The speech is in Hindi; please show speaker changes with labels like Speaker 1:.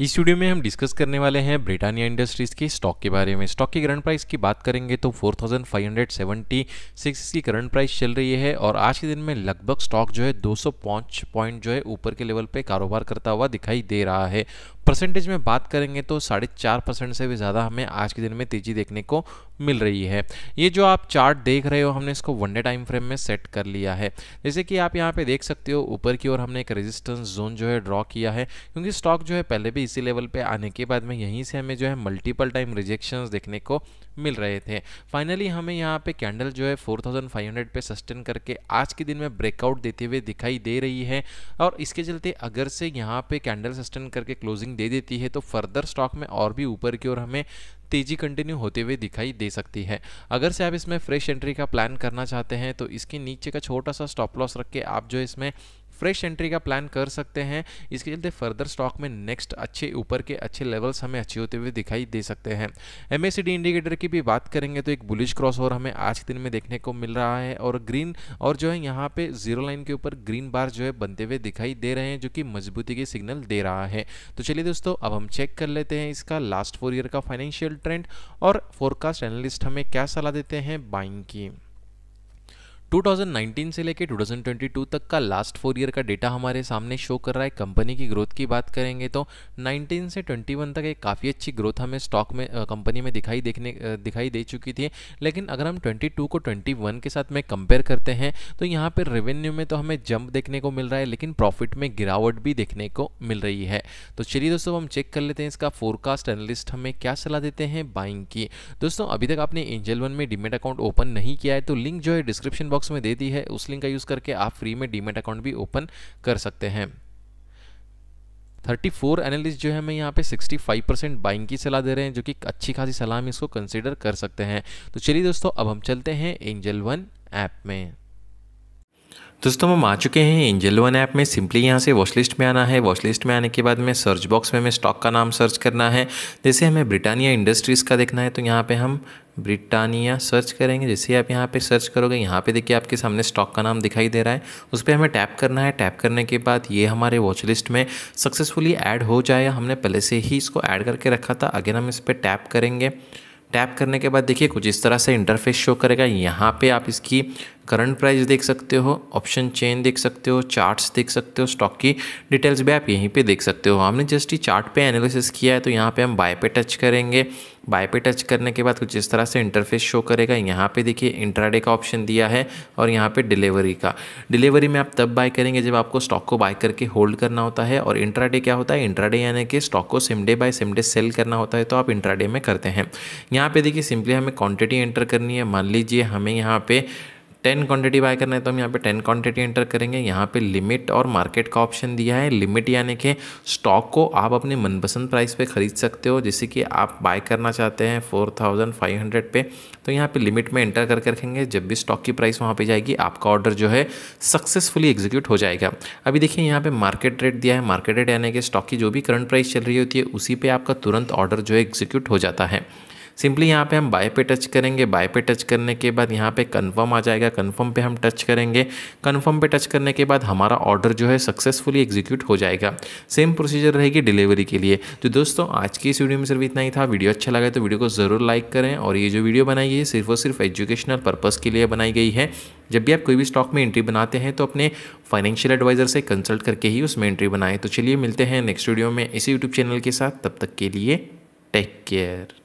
Speaker 1: इस वीडियो में हम डिस्कस करने वाले हैं ब्रिटानिया इंडस्ट्रीज़ के स्टॉक के बारे में। स्टॉक की करंट प्राइस की बात करेंगे तो 4576 इसकी करंट प्राइस चल रही है और आज के दिन में लगभग स्टॉक जो है 205 पॉइंट जो है ऊपर के लेवल पे कारोबार करता हुआ दिखाई दे रहा है। परसेंटेज में बात करेंगे तो साढ़े चार परसेंट से भी ज़्यादा हमें आज के दिन में तेज़ी देखने को मिल रही है। ये जो आप चार्ट देख रहे हो, हमने इसको वन डे टाइम फ्रेम में सेट कर लिया है। जैसे कि आप यहाँ पे देख सकते हो, ऊपर की ओर हमने एक रेजिस्टेंस जोन जो है ड्रॉ किया है, क्योंकि स्टॉक जो है पहले भी इसी लेवल पे आने के बाद में यहीं से हमें जो है मल्टीपल टाइम रिजेक्शंस देखने को मिल रहे थे। फाइनली हमें यहाँ पे कैंडल जो है 4500 पे सस्टेन करके आज के दिन में ब्रेकआउट देते हुए दिखाई दे रही है। और इसके चलते अगर से यहाँ पे कैंडल सस्टेन करके क्लोजिंग दे देती है तो फर्दर स्टॉक में और भी ऊपर की ओर हमें तेज़ी कंटिन्यू होते हुए दिखाई दे सकती है। अगर से आप इसमें फ्रेश एंट्री का प्लान करना चाहते हैं तो इसके नीचे का छोटा सा स्टॉप लॉस रख के आप जो इसमें फ्रेश एंट्री का प्लान कर सकते हैं। इसके चलते फर्दर स्टॉक में नेक्स्ट अच्छे, ऊपर के अच्छे लेवल्स हमें अच्छे होते हुए दिखाई दे सकते हैं। एम इंडिकेटर की भी बात करेंगे तो एक बुलिश क्रॉस ओवर हमें आज के दिन में देखने को मिल रहा है और ग्रीन और जो है यहाँ पे ज़ीरो लाइन के ऊपर ग्रीन बार जो है बनते हुए दिखाई दे रहे हैं, जो कि मजबूती के सिग्नल दे रहा है। तो चलिए दोस्तों, अब हम चेक कर लेते हैं इसका लास्ट फोर ईयर का फाइनेंशियल ट्रेंड और फोरकास्ट एनालिस्ट हमें क्या सलाह देते हैं बाइंग की। 2019 से लेकर 2022 तक का लास्ट फोर ईयर का डेटा हमारे सामने शो कर रहा है। कंपनी की ग्रोथ की बात करेंगे तो 19 से 21 तक एक काफ़ी अच्छी ग्रोथ हमें स्टॉक में कंपनी में दिखाई देखने दिखाई दे चुकी थी। लेकिन अगर हम 22 को 21 के साथ में कंपेयर करते हैं तो यहाँ पर रेवेन्यू में तो हमें जंप देखने को मिल रहा है, लेकिन प्रॉफिट में गिरावट भी देखने को मिल रही है। तो चलिए दोस्तों हम चेक कर लेते हैं इसका फोरकास्ट एनालिस्ट हमें क्या सलाह देते हैं बाइंग की। दोस्तों, अभी तक आपने एंजल वन में डिमेट अकाउंट ओपन नहीं किया है तो लिंक जो है डिस्क्रिप्शन बॉक्स में दे दी है, उस लिंक का यूज़ करके आप फ्री में डीमेट अकाउंट भी ओपन कर सकते हैं। 34 एनालिस्ट जो है, मैं यहाँ पे 65 परसेंट बाइंग की सलाह दे रहे हैं, जो कि अच्छी खासी सलाह हम इसको कंसिडर कर सकते हैं। तो चलिए दोस्तों, अब हम चलते हैं एंजल वन ऐप में। दोस्तों, हम आ चुके हैं एंजल वन ऐप में। सिंपली यहाँ से वॉच लिस्ट में आना है। वॉच लिस्ट में आने के बाद में सर्च बॉक्स में हमें स्टॉक का नाम सर्च करना है। जैसे हमें ब्रिटानिया इंडस्ट्रीज़ का देखना है तो यहाँ पे हम ब्रिटानिया सर्च करेंगे। जैसे आप यहाँ पे सर्च करोगे, यहाँ पे देखिए आपके सामने स्टॉक का नाम दिखाई दे रहा है। उस पर हमें टैप करना है। टैप करने के बाद ये हमारे वॉच लिस्ट में सक्सेसफुली ऐड हो जाए हमने पहले से ही इसको ऐड करके रखा था। अगेन हम इस पर टैप करेंगे। टैप करने के बाद देखिए कुछ इस तरह से इंटरफेस शो करेगा। यहाँ पे आप इसकी करंट प्राइस देख सकते हो ऑप्शन चेन देख सकते हो चार्ट्स देख सकते हो स्टॉक की डिटेल्स भी आप यहीं पे देख सकते हो। हमने जस्ट ही चार्ट पे एनालिसिस किया है तो यहाँ पे हम बाय पे टच करेंगे। बाय पे टच करने के बाद कुछ इस तरह से इंटरफेस शो करेगा। यहाँ पे देखिए इंट्राडे का ऑप्शन दिया है और यहाँ पे डिलीवरी का। डिलीवरी में आप तब बाय करेंगे जब आपको स्टॉक को बाय करके होल्ड करना होता है। और इंट्राडे क्या होता है? इंट्राडे यानी कि स्टॉक को same day buy same day sell करना होता है तो आप इंट्राडे में करते हैं। यहाँ पे देखिए सिंपली हमें क्वांटिटी एंटर करनी है। मान लीजिए हमें यहाँ पे टेन क्वांटिटी बाय करना है तो हम यहाँ पे टेन क्वांटिटी एंटर करेंगे। यहाँ पे लिमिट और मार्केट का ऑप्शन दिया है। लिमिट यानी कि स्टॉक को आप अपने मनपसंद प्राइस पे ख़रीद सकते हो। जैसे कि आप बाय करना चाहते हैं फोर थाउज़ेंड फाइव हंड्रेड पे तो यहाँ पे लिमिट में एंटर करके रखेंगे। जब भी स्टॉक की प्राइस वहाँ पे जाएगी, आपका ऑर्डर जो है सक्सेसफुली एग्जीक्यूट हो जाएगा। अभी देखिए यहाँ पे मार्केट रेट दिया है। मार्केट रेट यानी कि स्टॉक की जो भी करंट प्राइस चल रही होती है, उसी पर आपका तुरंत ऑर्डर जो है एग्जीक्यूट हो जाता है। सिंपली यहाँ पे हम बाय पे टच करेंगे। बाय पे टच करने के बाद यहाँ पे कंफर्म आ जाएगा। कंफर्म पे हम टच करेंगे। कंफर्म पे टच करने के बाद हमारा ऑर्डर जो है सक्सेसफुली एग्जीक्यूट हो जाएगा। सेम प्रोसीजर रहेगी डिलीवरी के लिए। तो दोस्तों, आज की इस वीडियो में सिर्फ़ इतना ही था। वीडियो अच्छा लगा तो वीडियो को ज़रूर लाइक करें और ये जो वीडियो बनाई है, सिर्फ़ और सिर्फ़ एजुकेशनल पर्पज़ के लिए बनाई गई है। जब भी आप कोई भी स्टॉक में एंट्री बनाते हैं तो अपने फाइनेंशियल एडवाइज़र से कंसल्ट करके ही उसमें एंट्री बनाएँ। तो चलिए मिलते हैं नेक्स्ट वीडियो में इसी यूट्यूब चैनल के साथ। तब तक के लिए टेक केयर